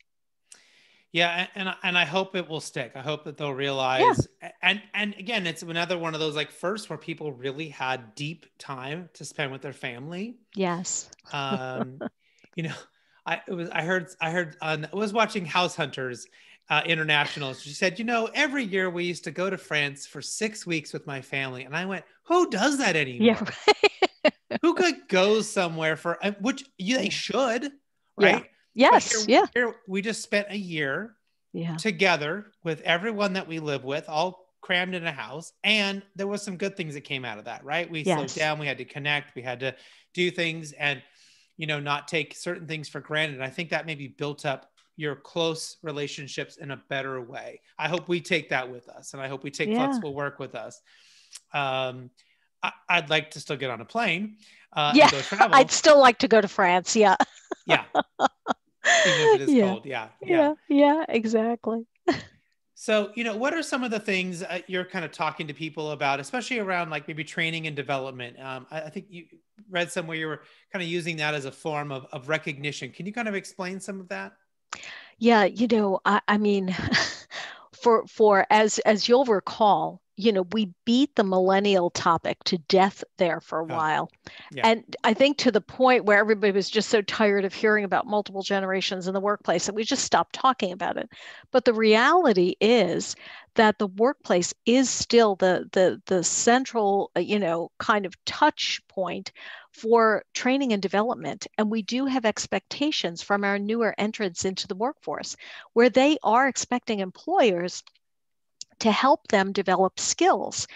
Speaker 1: Yeah, and and, I hope it will stick. I hope that they'll realize. Yeah. And and again, it's another one of those like first where people really had deep time to spend with their family.
Speaker 4: Yes.
Speaker 1: Um, you know, I it was I heard I heard on I was watching House Hunters uh, International. She said, you know, every year we used to go to France for six weeks with my family, and I went, who does that anymore?
Speaker 4: Yeah. Right.
Speaker 1: Who could go somewhere for uh, which you, they should, right? But
Speaker 4: Yes.
Speaker 1: here-
Speaker 4: Yeah.
Speaker 1: Here we just spent a year
Speaker 4: Yeah.
Speaker 1: together with everyone that we live with, all crammed in a house. And there was some good things that came out of that, right? We slowed down, we had to connect, we had to do things and, you know, not take certain things for granted. I think that maybe built up your close relationships in a better way. I hope we take that with us and I hope we take
Speaker 4: Yeah.
Speaker 1: flexible work with us. Um, I, I'd like to still get on a plane. Uh,
Speaker 4: Yeah,
Speaker 1: and go travel.
Speaker 4: I'd still like to go to France. Yeah.
Speaker 1: yeah. Even if it is
Speaker 4: Yeah.
Speaker 1: cold. Yeah.
Speaker 4: Yeah. Yeah. Exactly.
Speaker 1: So, you know, what are some of the things uh, you're kind of talking to people about, especially around like maybe training and development? Um, I, I think you read somewhere you were kind of using that as a form of, of recognition. Can you kind of explain some of that?
Speaker 4: Yeah. You know, I, I mean, for for as as you'll recall, you know, we beat the millennial topic to death there for a
Speaker 1: Oh,
Speaker 4: while.
Speaker 1: yeah.
Speaker 4: And I think to the point where everybody was just so tired of hearing about multiple generations in the workplace that we just stopped talking about it. But the reality is that the workplace is still the the the central, uh, you know, kind of touch point for training and development. And we do have expectations from our newer entrants into the workforce where they are expecting employers to help them develop skills.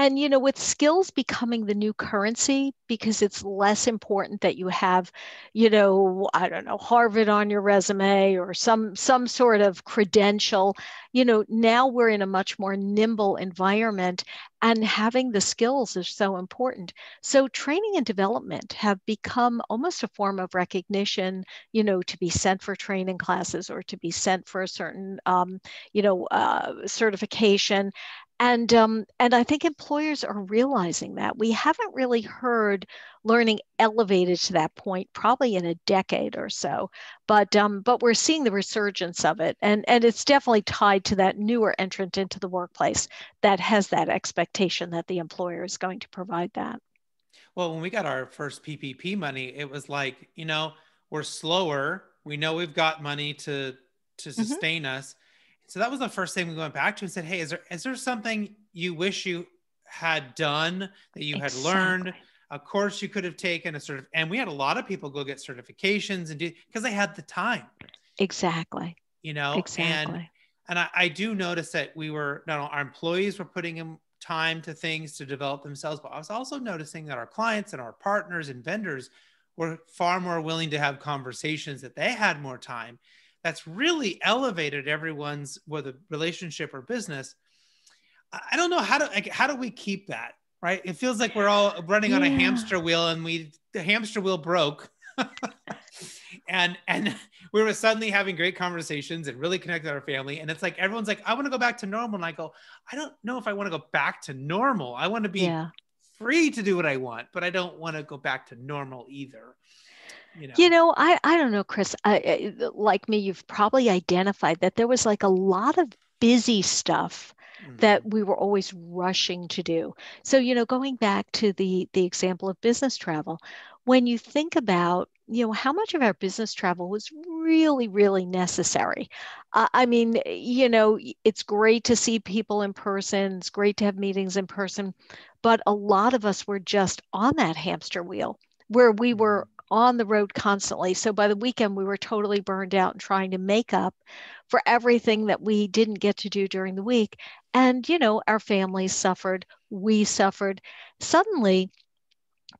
Speaker 4: And, you know, with skills becoming the new currency because it's less important that you have, you know, I don't know, Harvard on your resume or some some sort of credential, you know, now we're in a much more nimble environment and having the skills is so important. So training and development have become almost a form of recognition, you know, to be sent for training classes or to be sent for a certain, um, you know, uh, certification and um, and I think employers are realizing that we haven't really heard learning elevated to that point probably in a decade or so, but um, but we're seeing the resurgence of it, and and it's definitely tied to that newer entrant into the workplace that has that expectation that the employer is going to provide that.
Speaker 1: Well, when we got our first PPP money, it was like, you know, we're slower. We know we've got money to to
Speaker 4: Mhm.
Speaker 1: sustain us. So that was the first thing we went back to and said, "Hey, is there is there something you wish you had done that you had learned? A course you could have taken, a sort of." And we had a lot of people go get certifications and do because they had the time,
Speaker 4: Exactly.
Speaker 1: you know.
Speaker 4: Exactly.
Speaker 1: and I, I do notice that we were not all, our employees were putting in time to things to develop themselves. But I was also noticing that our clients and our partners and vendors were far more willing to have conversations that they had more time. That's really elevated everyone's whether relationship or business. I don't know how to like, how do we keep that right? It feels like we're all running on a hamster wheel and we the hamster wheel broke. and and we were suddenly having great conversations and really connected our family and it's like everyone's like i want to go back to normal and i go i don't know if i want to go back to normal i want to be yeah. free to do what i want but i don't want to go back to normal either
Speaker 4: you know, you know i i don't know chris I, like me you've probably identified that there was like a lot of busy stuff that mm-hmm. we were always rushing to do so you know going back to the the example of business travel when you think about you know how much of our business travel was really really necessary uh, i mean you know it's great to see people in person it's great to have meetings in person but a lot of us were just on that hamster wheel where we were mm-hmm. On the road constantly so by the weekend we were totally burned out and trying to make up for everything that we didn't get to do during the week and you know our families suffered we suffered suddenly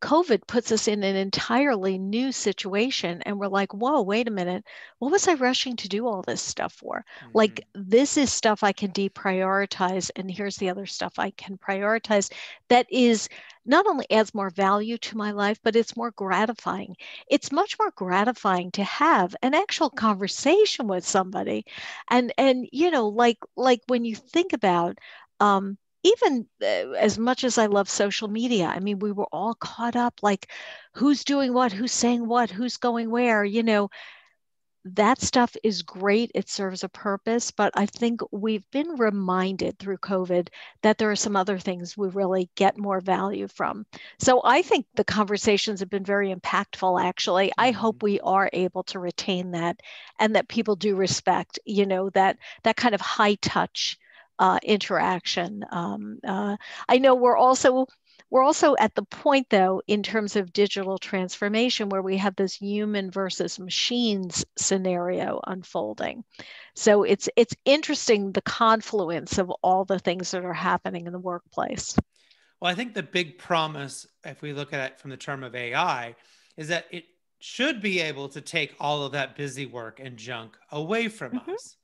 Speaker 4: COVID puts us in an entirely new situation. And we're like, whoa, wait a minute. What was I rushing to do all this stuff for? Mm-hmm. Like, this is stuff I can deprioritize. And here's the other stuff I can prioritize that is not only adds more value to my life, but it's more gratifying. It's much more gratifying to have an actual conversation with somebody. And, and, you know, like, like when you think about, um, even uh, as much as I love social media, I mean, we were all caught up like who's doing what, who's saying what, who's going where, you know. That stuff is great. It serves a purpose. But I think we've been reminded through COVID that there are some other things we really get more value from. So I think the conversations have been very impactful, actually. I hope mm-hmm. we are able to retain that and that people do respect, you know, that that kind of high touch uh, interaction. Um, uh, I know we're also we're also at the point though in terms of digital transformation where we have this human versus machines scenario unfolding. So it's it's interesting the confluence of all the things that are happening in the workplace.
Speaker 1: Well, I think the big promise, if we look at it from the term of AI, is that it should be able to take all of that busy work and junk away from mm-hmm. us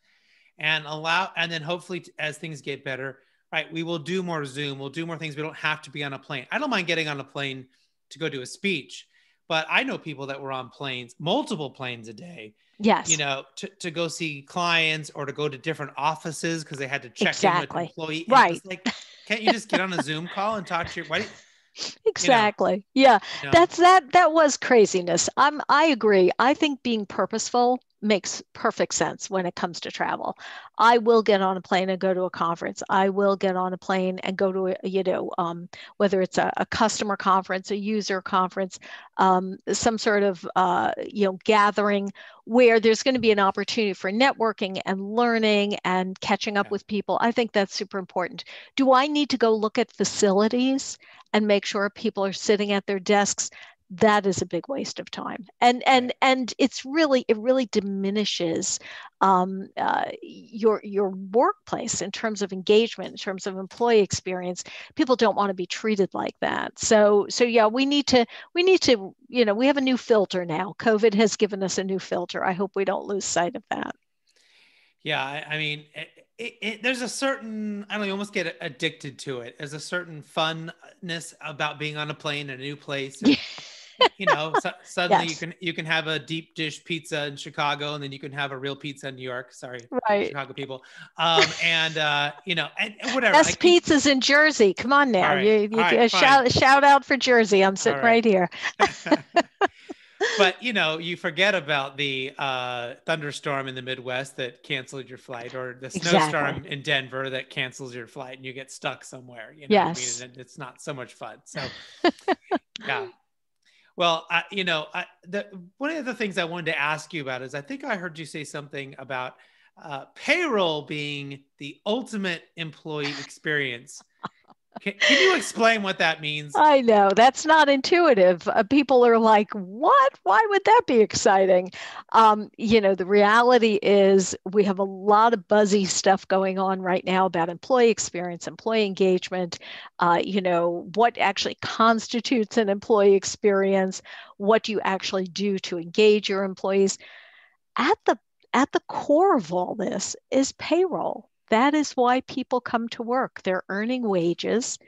Speaker 1: and allow and then hopefully as things get better right? We will do more zoom we'll do more things we don't have to be on a plane. I don't mind getting on a plane to go do a speech but i know people that were on planes multiple planes a day
Speaker 4: yes.
Speaker 1: you know to, to go see clients or to go to different offices because they had to check exactly. in with employee
Speaker 4: right.
Speaker 1: like can't you just get on a zoom call and talk to your why
Speaker 4: exactly you know, yeah. You know? that's that that was craziness. I'm i agree. I think being purposeful makes perfect sense when it comes to travel. I will get on a plane and go to a conference. I will get on a plane and go to, a, you know, um, whether it's a, a, customer conference, a user conference, um, some sort of, uh, you know, gathering where there's going to be an opportunity for networking and learning and catching up yeah. with people. I think that's super important. Do I need to go look at facilities and make sure people are sitting at their desks? That is a big waste of time. And and and it's really it really diminishes um, uh, your your workplace in terms of engagement in terms of employee experience. People don't want to be treated like that. So so yeah we need to we need to you know we have a new filter now. Covid has given us a new filter. I hope we don't lose sight of that.
Speaker 1: Yeah i, I mean it, it, it, there's a certain I don't know, you almost get addicted to it. There's a certain funness about being on a plane in a new place. And, you know, so, suddenly yes. you can you can have a deep dish pizza in Chicago, and then you can have a real pizza in New York. Sorry,
Speaker 4: right.
Speaker 1: Chicago people. Um, and uh, you know, and whatever.
Speaker 4: Best pizzas in Jersey. Come on now, right. you, you right, shout shout out for Jersey. I'm sitting right. right here.
Speaker 1: but you know, you forget about the uh, thunderstorm in the Midwest that canceled your flight, or the snowstorm exactly. in Denver that cancels your flight, and you get stuck somewhere. You know,
Speaker 4: yes,
Speaker 1: I mean? it's not so much fun. So, yeah, well, I, you know, I, the, one of the things I wanted to ask you about is I think I heard you say something about uh, payroll being the ultimate employee experience. Can, can, you explain what that means?
Speaker 4: I know that's not intuitive. Uh, people are like, "What? Why would that be exciting?" Um, you know, the reality is we have a lot of buzzy stuff going on right now about employee experience, employee engagement. Uh, you know, what actually constitutes an employee experience? What do you actually do to engage your employees? At the at the core of all this is payroll that is why people come to work. They're earning wages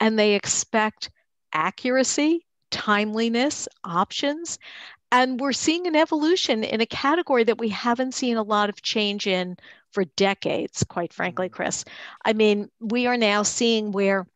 Speaker 4: and they expect accuracy, timeliness, options. And we're seeing an evolution in a category that we haven't seen a lot of change in for decades, quite frankly, mm-hmm. Chris. I mean, we are now seeing where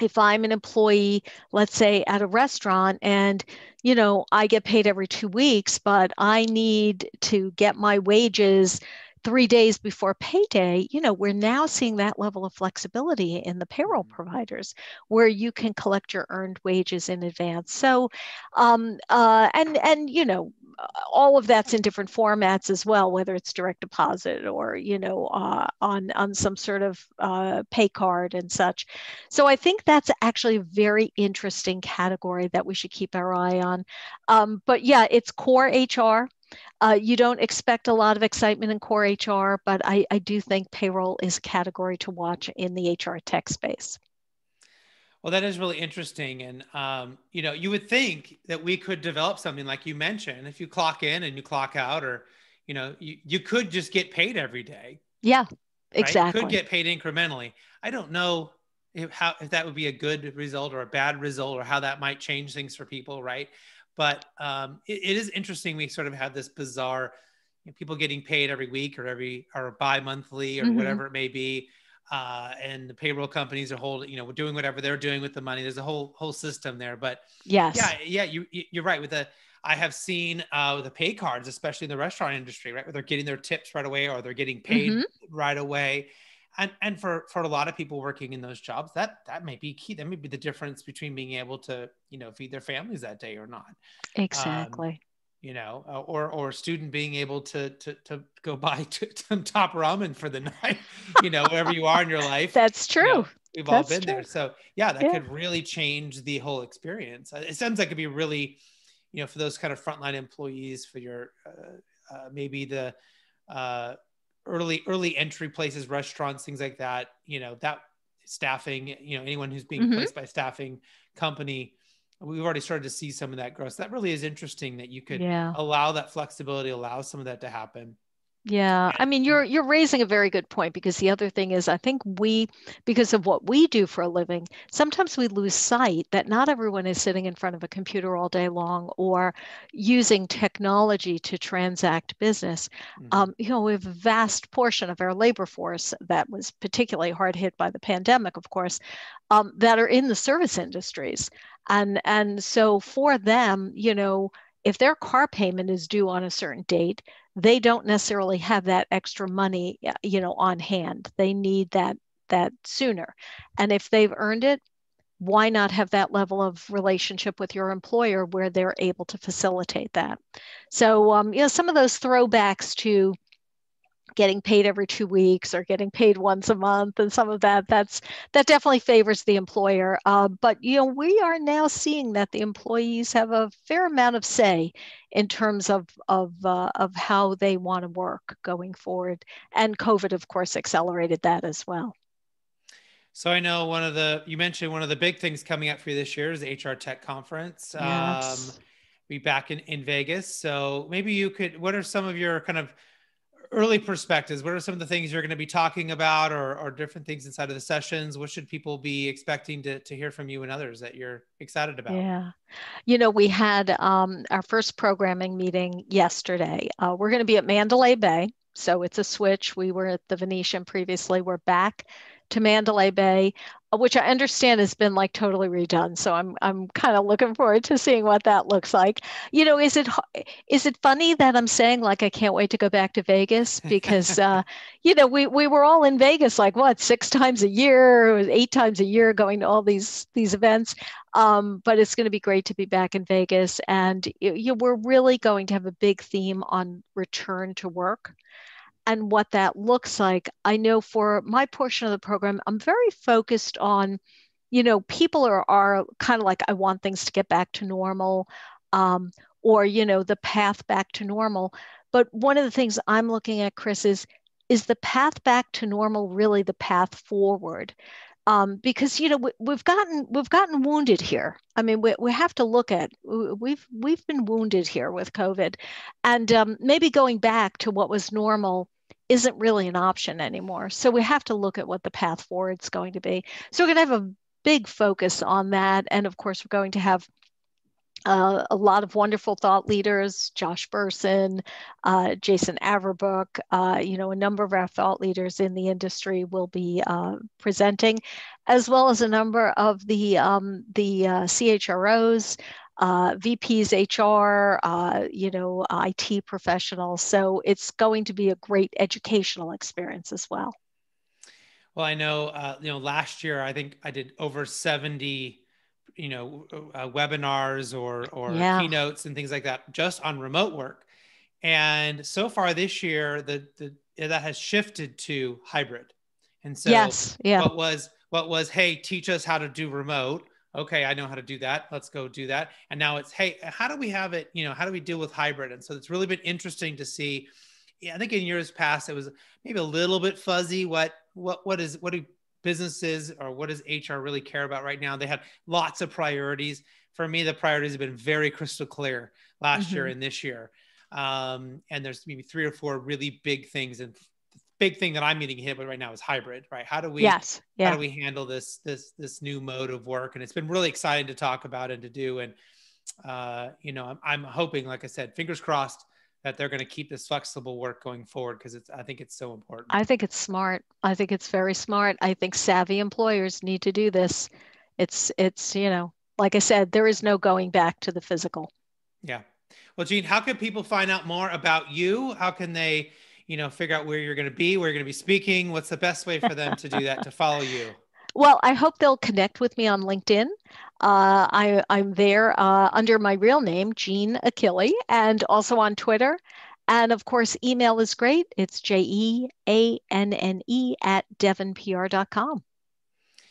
Speaker 4: if I'm an employee, let's say at a restaurant, and you know, I get paid every two weeks, but I need to get my wages three days before payday, you know, we're now seeing that level of flexibility in the payroll mm-hmm. providers where you can collect your earned wages in advance. So, um, uh, and, and, you know, all of that's in different formats as well, whether it's direct deposit or, you know, uh, on, on some sort of uh, pay card and such. So I think that's actually a very interesting category that we should keep our eye on. Um, but yeah, it's core HR uh, you don't expect a lot of excitement in core HR, but I, I do think payroll is a category to watch in the HR tech space.
Speaker 1: Well, that is really interesting. And, um, you know, you would think that we could develop something like you mentioned, if you clock in and you clock out, or, you know, you, you could just get paid every day.
Speaker 4: Yeah,
Speaker 1: right?
Speaker 4: exactly.
Speaker 1: You could get paid incrementally. I don't know if, how, if that would be a good result or a bad result or how that might change things for people, right? But um, it, it is interesting. We sort of have this bizarre you know, people getting paid every week or every or bi-monthly or mm-hmm. whatever it may be. Uh, and the payroll companies are holding, you know, doing whatever they're doing with the money. There's a whole whole system there. But
Speaker 4: yes,
Speaker 1: yeah, yeah, you you're right. With the I have seen uh, the pay cards, especially in the restaurant industry, right, where they're getting their tips right away or they're getting paid mm-hmm. right away and and for for a lot of people working in those jobs that that may be key. That may be the difference between being able to you know feed their families that day or not.
Speaker 4: Exactly. um,
Speaker 1: you know uh, or or a student being able to to to go buy some top ramen for the night you know wherever you are in your life.
Speaker 4: That's true you know,
Speaker 1: we've that's all been true. there so yeah that yeah. could really change the whole experience. It sounds like it'd be really you know for those kind of frontline employees for your uh, uh, maybe the uh, early early entry places, restaurants, things like that. You know that staffing. You know anyone who's being mm-hmm. placed by staffing company. We've already started to see some of that growth. So that really is interesting that you could yeah. allow that flexibility, allow some of that to happen.
Speaker 4: Yeah, I mean you're you're raising a very good point because the other thing is I think we because of what we do for a living, sometimes we lose sight that not everyone is sitting in front of a computer all day long or using technology to transact business. Mm-hmm. Um, you know, we have a vast portion of our labor force that was particularly hard hit by the pandemic, of course, um, that are in the service industries. And and so for them, you know, if their car payment is due on a certain date, they don't necessarily have that extra money, uh, you know, on hand. They need that that sooner. And if they've earned it, why not have that level of relationship with your employer where they're able to facilitate that? So, um, you know, some of those throwbacks to getting paid every two weeks or getting paid once a month and some of that that's that definitely favors the employer uh, but you know we are now seeing that the employees have a fair amount of say in terms of of uh, of how they want to work going forward and covid of course accelerated that as well
Speaker 1: so I know one of the you mentioned one of the big things coming up for you this year is the HR Tech Conference. Yes. Um, be back in, in Vegas. So maybe you could. What are some of your kind of early perspectives what are some of the things you're going to be talking about or, or different things inside of the sessions? What should people be expecting to, to hear from you and others that you're excited about?
Speaker 4: Yeah. You know we had um, our first programming meeting yesterday. Uh, we're going to be at mandalay bay so it's a switch. We were at the venetian previously. We're back to Mandalay Bay, which I understand has been like totally redone. So I'm I'm kind of looking forward to seeing what that looks like. You know, is it is it funny that I'm saying like I can't wait to go back to Vegas because uh, you know we we were all in Vegas like what six times a year, eight times a year, going to all these these events. Um, but it's going to be great to be back in Vegas, and you, you, we're really going to have a big theme on return to work and what that looks like. I know for my portion of the program, I'm very focused on, you know, people are, are kind of like, I want things to get back to normal, um, or, you know, the path back to normal. But one of the things I'm looking at, Chris, is is the path back to normal really the path forward? Um, because you know we, have gotten we've gotten wounded here. I mean, we, we have to look at we've we've been wounded here with COVID, and um, maybe going back to what was normal isn't really an option anymore. So we have to look at what the path forward is going to be. So we're going to have a big focus on that, and of course we're going to have uh, a lot of wonderful thought leaders, Josh Bersin, uh, Jason Averbook, uh, you know, a number of our thought leaders in the industry will be uh, presenting, as well as a number of the, um, the uh, CHROs, uh, VPs, HR, you know, IT professionals. So it's going to be a great educational experience as well.
Speaker 1: Well, I know, you know, last year I think I did over 70 you know uh, webinars or or yeah. keynotes and things like that just on remote work and so far this year the the that has shifted to hybrid and so
Speaker 4: yes yeah
Speaker 1: what was what was hey teach us how to do remote okay i know how to do that let's go do that and now it's hey how do we have it you know how do we deal with hybrid and so it's really been interesting to see yeah, i think in years past it was maybe a little bit fuzzy what what what is what do businesses or what does HR really care about right now? They have lots of priorities. For me, the priorities have been very crystal clear last mm-hmm. year and this year. Um, and there's maybe three or four really big things. And big thing that I'm meeting hit with right now is hybrid, right? How do we
Speaker 4: yes, yeah.
Speaker 1: how do we handle this this this new mode of work? And it's been really exciting to talk about and to do. And uh, you know, I'm, I'm hoping, like I said, fingers crossed that they're going to keep this flexible work going forward because it's I think it's so important.
Speaker 4: I think it's smart. I think it's very smart. I think savvy employers need to do this. It's it's you know, like I said, there is no going back to the physical.
Speaker 1: Yeah. Well, Jeanne, how can people find out more about you? How can they, you know, figure out where you're going to be, where you're going to be speaking? What's the best way for them to do that to follow you?
Speaker 4: Well, I hope they'll connect with me on LinkedIn. Uh, I, am there uh, under my real name, Jeanne Achille, and also on Twitter. And of course, email is great. It's J E A N N E at devonpr.com.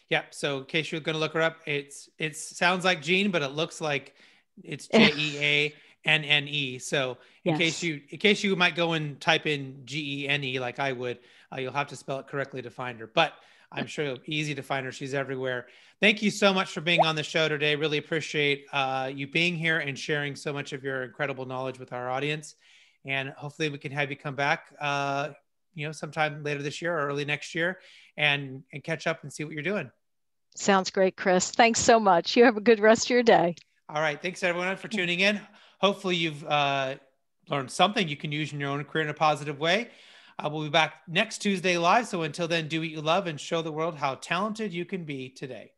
Speaker 1: Yeah. So in case you're going to look her up, it's it sounds like Jean, but it looks like it's J E A N N E. So in yes. case you in case you might go and type in G E N E like I would, uh, you'll have to spell it correctly to find her. But I'm sure easy to find her. She's everywhere. Thank you so much for being on the show today. Really appreciate uh, you being here and sharing so much of your incredible knowledge with our audience. And hopefully, we can have you come back, uh, you know, sometime later this year or early next year, and and catch up and see what you're doing.
Speaker 4: Sounds great, Chris. Thanks so much. You have a good rest of your day.
Speaker 1: All right. Thanks everyone for tuning in. Hopefully, you've uh, learned something you can use in your own career in a positive way. Uh, we'll be back next Tuesday live. So until then, do what you love and show the world how talented you can be today.